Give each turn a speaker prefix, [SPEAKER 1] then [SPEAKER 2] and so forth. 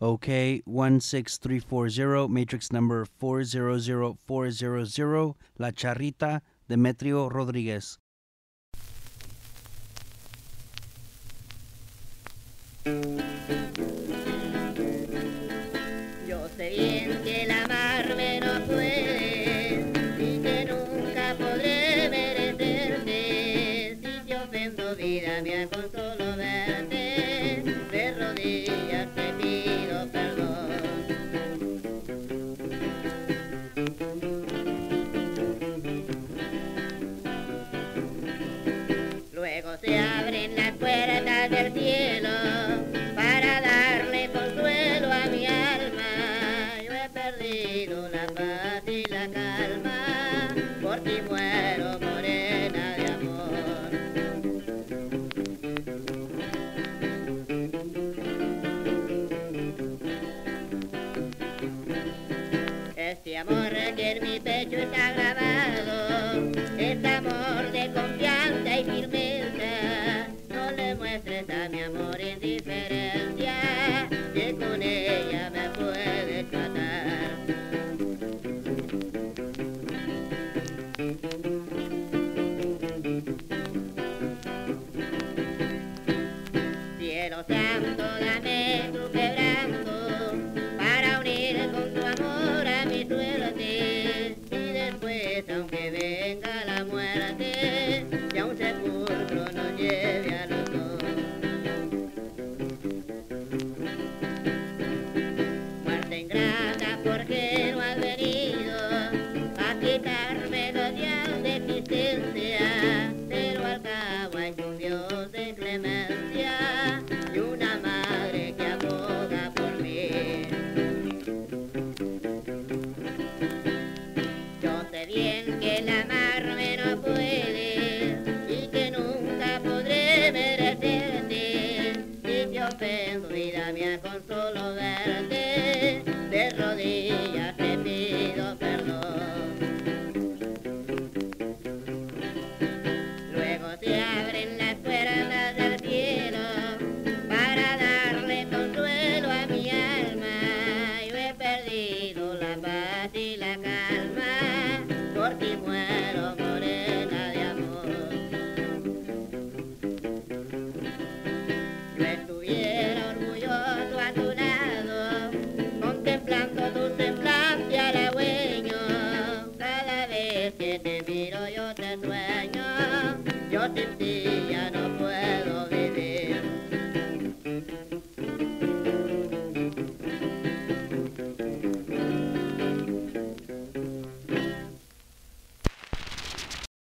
[SPEAKER 1] OK 16340, matrix number 400400, La Charrita, Demetrio Rodríguez.
[SPEAKER 2] Yo sé bien que el amarme no puede y que nunca podré merecerte. Si te ofendo, vida mía, con solo verte, de rodillas que en mi pecho está grabado, es amor de confianza y firmeza. No le muestres a mi amor indiferencia, que con ella me puedes matar. Cielo santo, Pero al cabo hay un Dios de clemencia y una madre que aboga por mí. Yo sé bien que el amarme no puede y que nunca podré merecerte. Si te ofendo, vida mía, con solo verte, perdí la calma porque muero morena de amor. Yo estuviera orgulloso a tu lado, contemplando tu semblante halagüeño. Cada vez que te miro yo te sueño, yo sin ti no puedo.